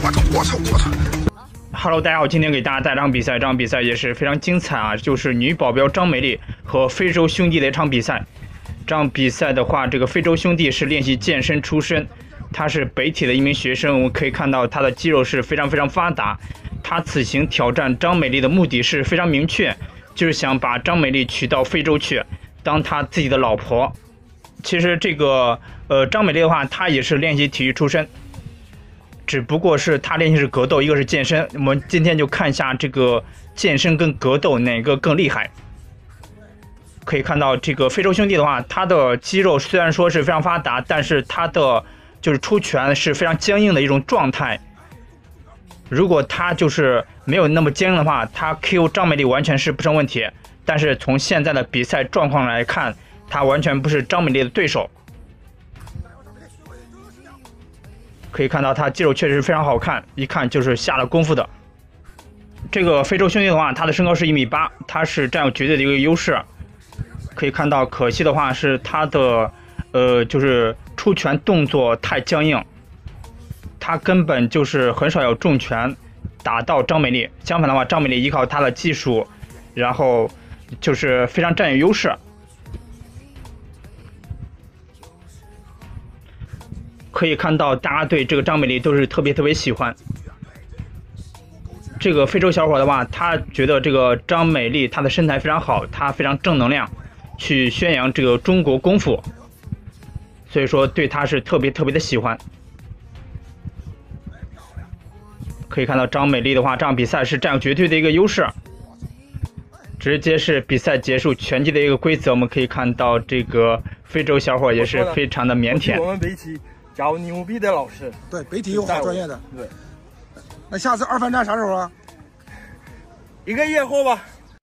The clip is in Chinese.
我操我操我操！Hello，大家好，今天给大家带来场比赛，这场比赛也是非常精彩啊，就是女保镖张美丽和非洲兄弟的一场比赛。这场比赛的话，这个非洲兄弟是练习健身出身，他是北体的一名学生，我们可以看到他的肌肉是非常非常发达。他此行挑战张美丽的目的是非常明确，就是想把张美丽娶到非洲去，当他自己的老婆。其实这个呃张美丽的话，她也是练习体育出身。只不过是他练习是格斗，一个是健身。我们今天就看一下这个健身跟格斗哪个更厉害。可以看到这个非洲兄弟的话，他的肌肉虽然说是非常发达，但是他的就是出拳是非常僵硬的一种状态。如果他就是没有那么僵硬的话，他 Q 张美丽完全是不成问题。但是从现在的比赛状况来看，他完全不是张美丽的对手。可以看到他肌肉确实非常好看，一看就是下了功夫的。这个非洲兄弟的话，他的身高是一米八，他是占有绝对的一个优势。可以看到，可惜的话是他的，呃，就是出拳动作太僵硬，他根本就是很少有重拳打到张美丽。相反的话，张美丽依靠他的技术，然后就是非常占有优势。可以看到，大家对这个张美丽都是特别特别喜欢。这个非洲小伙的话，他觉得这个张美丽她的身材非常好，她非常正能量，去宣扬这个中国功夫，所以说对她是特别特别的喜欢。可以看到张美丽的话，这场比赛是占有绝对的一个优势。直接是比赛结束拳击的一个规则，我们可以看到这个非洲小伙也是非常的腼腆。我们围棋。教牛逼的老师，对北体有好专业的。对，那下次二番战啥时候啊？一个月后吧。